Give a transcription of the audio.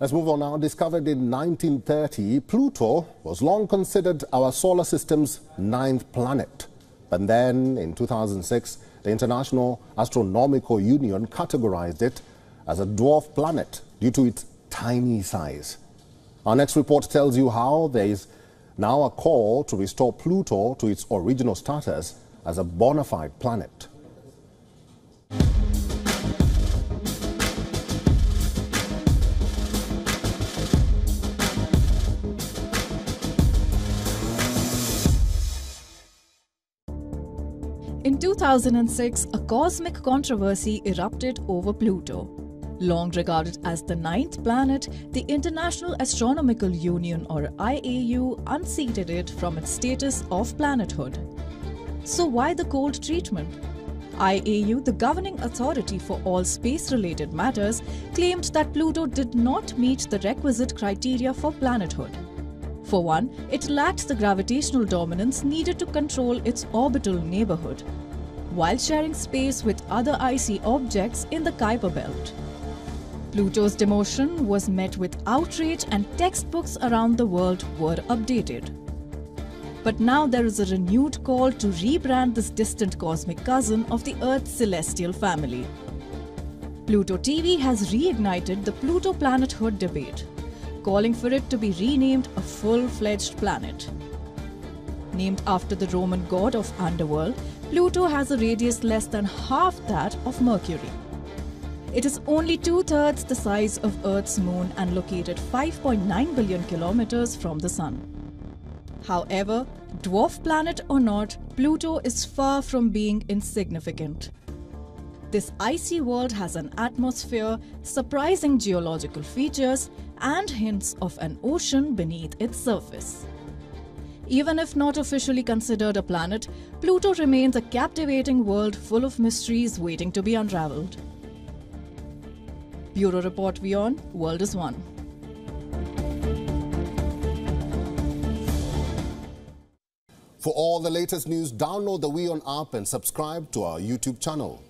Let's move on now. Discovered in 1930, Pluto was long considered our solar system's ninth planet. But then in 2006, the International Astronomical Union categorized it as a dwarf planet due to its tiny size. Our next report tells you how there is now a call to restore Pluto to its original status as a bona fide planet. In 2006, a cosmic controversy erupted over Pluto. Long regarded as the ninth planet, the International Astronomical Union or IAU unseated it from its status of planethood. So why the cold treatment? IAU, the governing authority for all space-related matters, claimed that Pluto did not meet the requisite criteria for planethood. For one, it lacked the gravitational dominance needed to control its orbital neighborhood, while sharing space with other icy objects in the Kuiper belt. Pluto's demotion was met with outrage and textbooks around the world were updated. But now there is a renewed call to rebrand this distant cosmic cousin of the Earth's celestial family. Pluto TV has reignited the Pluto planethood debate calling for it to be renamed a full-fledged planet. Named after the Roman god of underworld, Pluto has a radius less than half that of Mercury. It is only two-thirds the size of Earth's moon and located 5.9 billion kilometers from the sun. However, dwarf planet or not, Pluto is far from being insignificant. This icy world has an atmosphere, surprising geological features, and hints of an ocean beneath its surface. Even if not officially considered a planet, Pluto remains a captivating world full of mysteries waiting to be unraveled. Bureau Report WION, World is One. For all the latest news, download the WION app and subscribe to our YouTube channel.